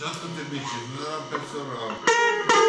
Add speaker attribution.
Speaker 1: Și asta te mici, nu era personal.